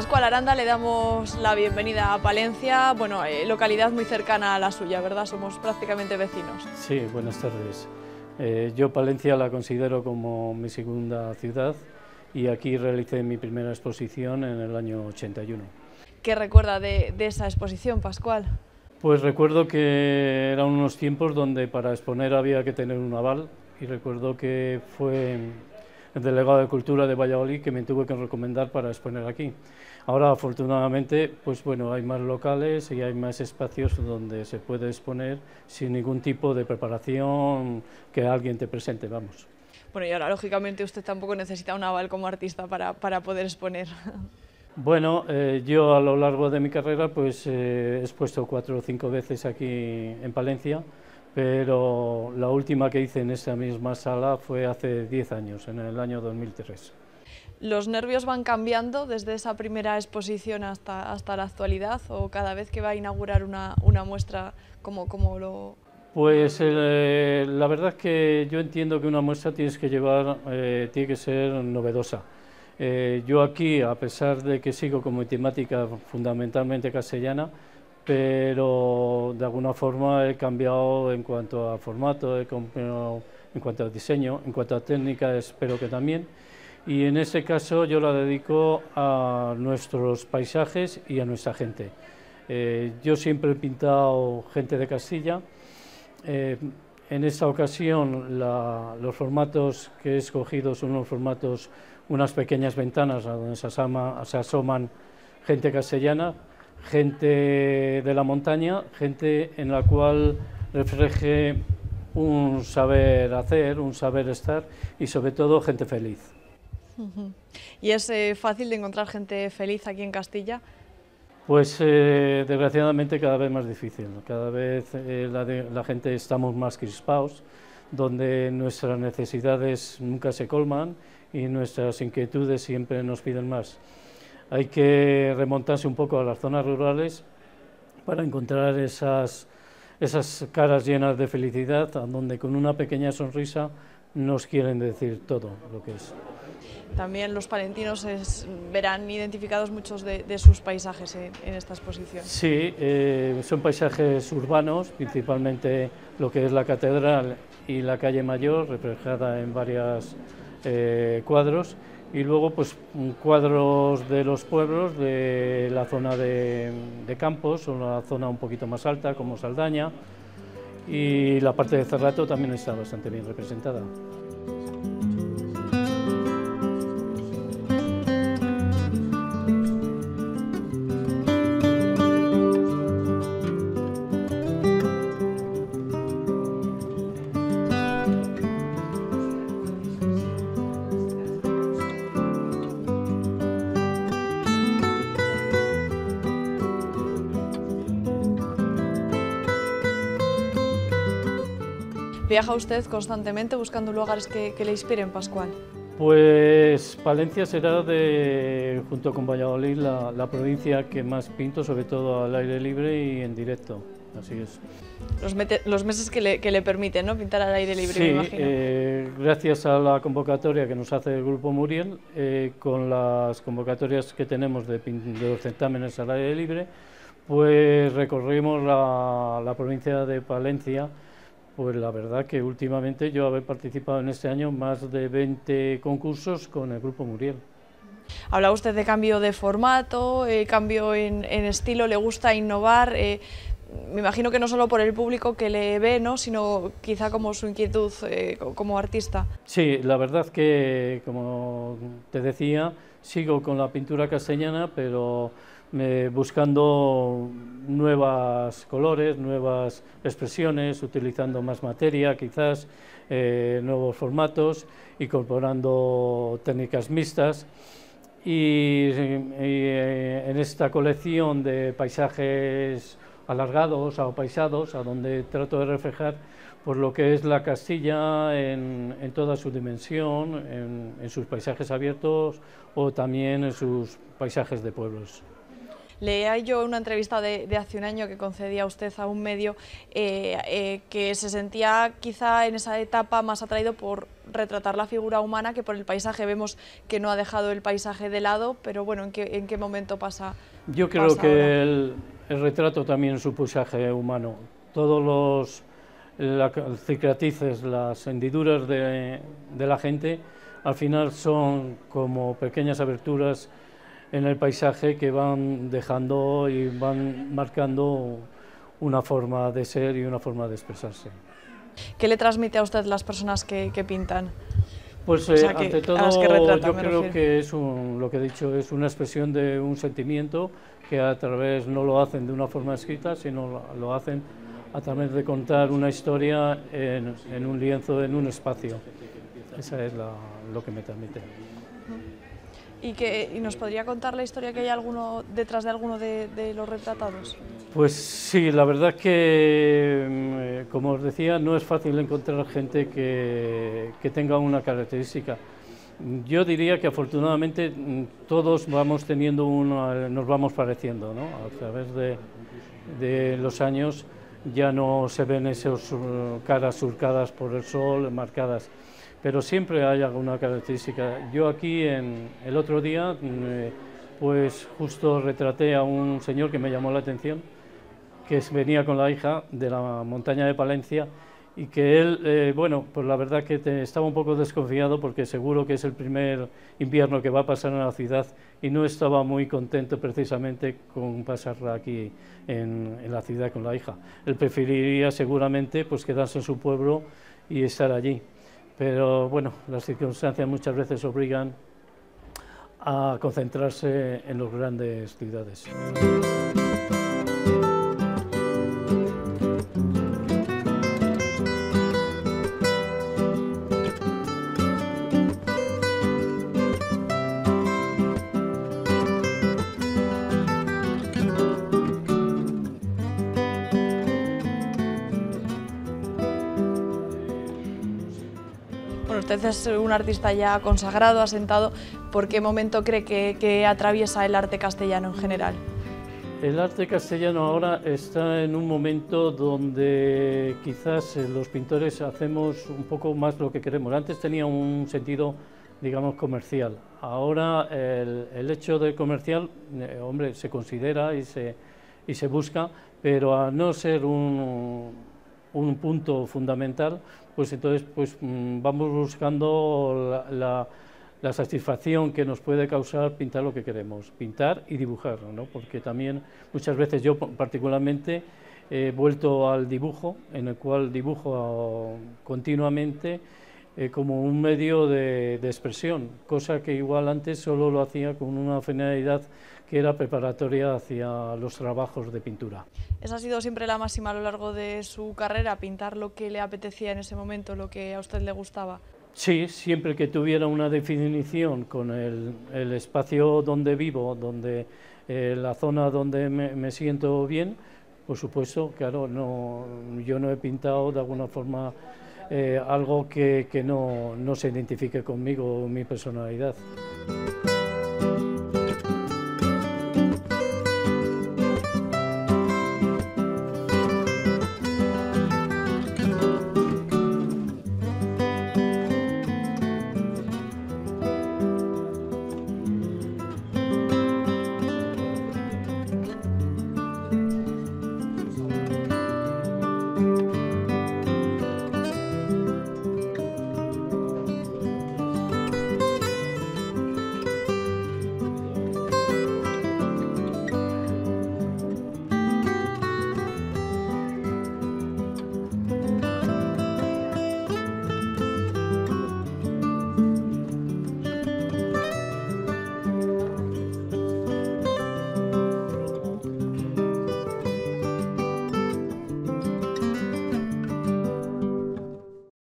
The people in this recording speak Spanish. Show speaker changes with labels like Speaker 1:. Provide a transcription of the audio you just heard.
Speaker 1: Pascual Aranda le damos la bienvenida a Palencia, bueno, eh, localidad muy cercana a la suya, ¿verdad? Somos prácticamente vecinos.
Speaker 2: Sí, buenas tardes. Eh, yo Palencia la considero como mi segunda ciudad y aquí realicé mi primera exposición en el año 81.
Speaker 1: ¿Qué recuerda de, de esa exposición, Pascual?
Speaker 2: Pues recuerdo que eran unos tiempos donde para exponer había que tener un aval y recuerdo que fue el delegado de Cultura de Valladolid que me tuvo que recomendar para exponer aquí. Ahora, afortunadamente, pues bueno, hay más locales y hay más espacios donde se puede exponer sin ningún tipo de preparación que alguien te presente, vamos.
Speaker 1: Bueno, y ahora, lógicamente, usted tampoco necesita un aval como artista para, para poder exponer.
Speaker 2: Bueno, eh, yo a lo largo de mi carrera pues eh, he expuesto cuatro o cinco veces aquí en Palencia pero la última que hice en esta misma sala fue hace 10 años, en el año 2003.
Speaker 1: ¿Los nervios van cambiando desde esa primera exposición hasta, hasta la actualidad o cada vez que va a inaugurar una, una muestra, como, como lo...?
Speaker 2: Pues eh, la verdad es que yo entiendo que una muestra tienes que llevar, eh, tiene que ser novedosa. Eh, yo aquí, a pesar de que sigo como temática fundamentalmente castellana, pero de alguna forma he cambiado en cuanto a formato, he cambiado en cuanto a diseño, en cuanto a técnica espero que también. Y en ese caso yo la dedico a nuestros paisajes y a nuestra gente. Eh, yo siempre he pintado gente de Castilla. Eh, en esta ocasión los formatos que he escogido son unos formatos, unas pequeñas ventanas a donde se, se asoman gente castellana, gente de la montaña, gente en la cual refleje un saber hacer, un saber estar y sobre todo gente feliz.
Speaker 1: ¿Y es eh, fácil de encontrar gente feliz aquí en Castilla?
Speaker 2: Pues eh, desgraciadamente cada vez más difícil, cada vez eh, la, la, gente estamos más crispados, donde nuestras necesidades nunca se colman y nuestras inquietudes siempre nos piden más. Hay que remontarse un poco a las zonas rurales para encontrar esas, esas caras llenas de felicidad, donde con una pequeña sonrisa nos quieren decir todo lo que es.
Speaker 1: También los palentinos verán identificados muchos de, sus paisajes en, esta exposición.
Speaker 2: Sí, eh, son paisajes urbanos, principalmente lo que es la catedral y la calle mayor, reflejada en varios eh, cuadros, y luego pues cuadros de los pueblos de la zona de, de, Campos, o la zona un poquito más alta como Saldaña y la parte de Cerrato también está bastante bien representada.
Speaker 1: ¿Viaja usted constantemente buscando lugares que, le inspiren, Pascual?
Speaker 2: Pues Palencia será, de, junto con Valladolid, la, provincia que más pinto, sobre todo al aire libre y en directo. Así es.
Speaker 1: Los, meses que le, permiten ¿no? pintar al aire libre,
Speaker 2: sí, me imagino. Eh, gracias a la convocatoria que nos hace el Grupo Muriel, eh, con las convocatorias que tenemos de, de, los certámenes al aire libre, pues recorrimos la, la provincia de Palencia pues la verdad que últimamente yo haber participado en este año más de 20 concursos con el Grupo Muriel.
Speaker 1: Habla usted de cambio de formato, eh, cambio en, estilo, le gusta innovar. Eh, me imagino que no solo por el público que le ve, ¿no? sino quizá como su inquietud eh, como artista.
Speaker 2: Sí, la verdad que, como te decía, sigo con la pintura castellana, pero buscando nuevos colores, nuevas expresiones, utilizando más materia quizás, eh, nuevos formatos, incorporando técnicas mixtas. Y, eh, en esta colección de paisajes alargados o paisados, a donde trato de reflejar por lo que es la Castilla en, toda su dimensión, en sus paisajes abiertos o también en sus paisajes de pueblos.
Speaker 1: Leía yo una entrevista de, hace un año que concedía usted a un medio eh, eh, que se sentía quizá en esa etapa más atraído por retratar la figura humana, que por el paisaje vemos que no ha dejado el paisaje de lado, pero bueno, ¿en qué, en qué momento pasa?
Speaker 2: Yo creo que el, el, retrato también es un paisaje humano. Todos los las cicatrices, las hendiduras de, de la gente, al final son como pequeñas aberturas en el paisaje que van dejando y van marcando una forma de ser y una forma de expresarse.
Speaker 1: ¿Qué le transmite a usted las personas que, que pintan?
Speaker 2: Pues eh, ante todo yo creo que es un, lo que he dicho es una expresión de un sentimiento que a través no lo hacen de una forma escrita, sino lo, lo hacen a través de contar una historia en, en un lienzo, en un espacio. Esa es la, lo que me transmite.
Speaker 1: ¿Y, que, ¿Y nos podría contar la historia que hay alguno, detrás de alguno de, de los retratados?
Speaker 2: Pues sí, la verdad que, mm, como os decía, no es fácil encontrar gente que, que tenga una característica. Yo diría que afortunadamente mm, todos vamos teniendo una, nos vamos pareciendo, ¿no? A través de, de los años ya no se ven esas uh, caras surcadas por el sol, marcadas pero siempre hay alguna característica. Yo aquí, en, el otro día, mm, pues justo retraté a un señor que me llamó la atención, que venía con la hija de la montaña de Palencia y que él, eh, bueno, pues la verdad que estaba un poco desconfiado porque seguro que es el primer invierno que va a pasar en la ciudad y no estaba muy contento precisamente con pasarla aquí en, en la ciudad con la hija. Él preferiría seguramente pues quedarse en su pueblo y estar allí pero bueno, las circunstancias muchas veces obligan a concentrarse en las grandes ciudades.
Speaker 1: Usted es un artista ya consagrado, asentado. ¿Por qué momento cree que, que atraviesa el arte castellano en general?
Speaker 2: El arte castellano ahora está en un momento donde quizás eh, los pintores hacemos un poco más lo que queremos. Antes tenía un sentido, digamos, comercial. Ahora el, el hecho de comercial, eh, hombre, se considera y se, y se busca, pero a no ser un, un punto fundamental, pues entonces pues, mm, vamos buscando la, la, satisfacción que nos puede causar pintar lo que queremos, pintar y dibujar, ¿no? porque también muchas veces yo particularmente he vuelto al dibujo, en el cual dibujo continuamente eh, como un medio de, de, expresión, cosa que igual antes solo lo hacía con una finalidad que era preparatoria hacia los trabajos de pintura.
Speaker 1: ¿Esa ha sido siempre la máxima a lo largo de su carrera, pintar lo que le apetecía en ese momento, lo que a usted le gustaba?
Speaker 2: Sí, siempre que tuviera una definición con el, el espacio donde vivo, donde eh, la zona donde me, me, siento bien, por supuesto, claro, no, yo no he pintado de alguna forma eh, algo que, que no, no se identifique conmigo o mi personalidad.